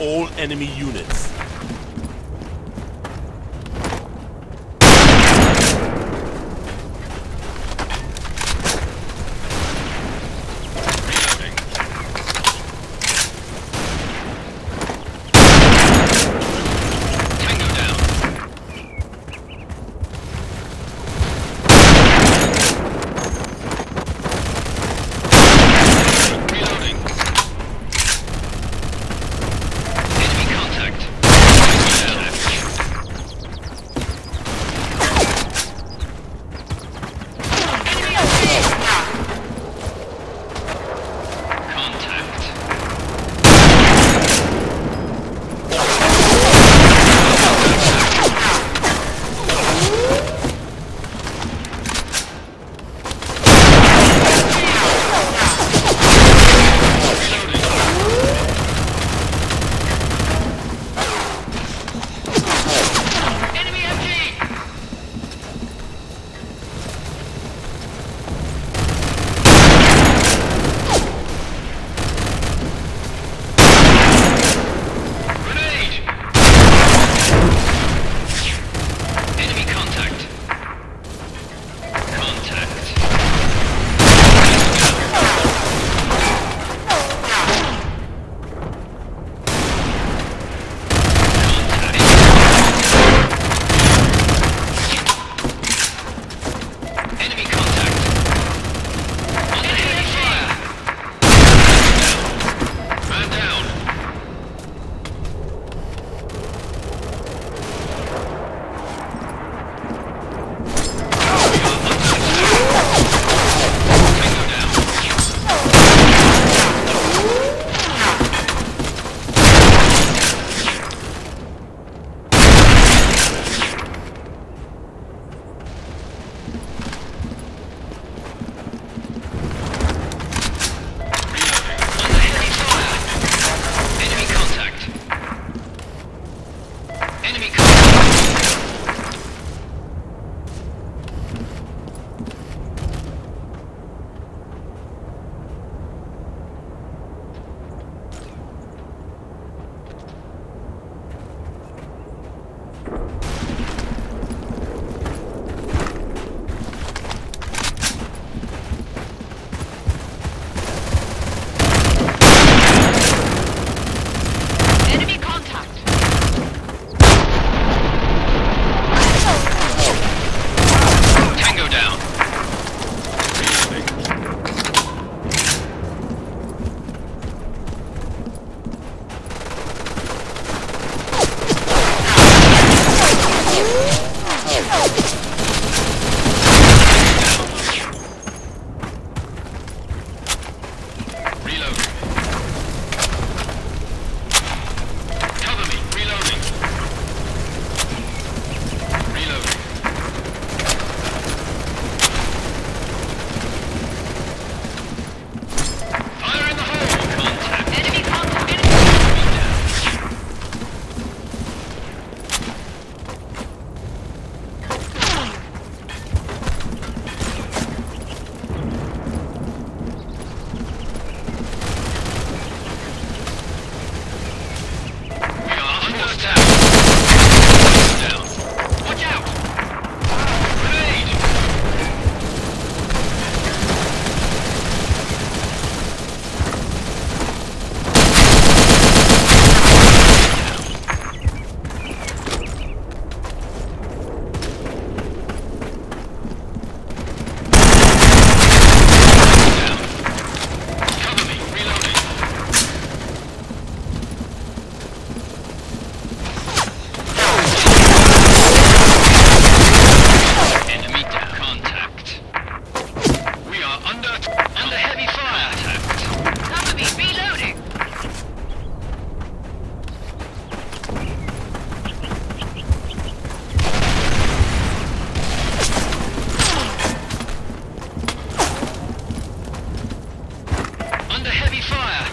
all enemy units. fire!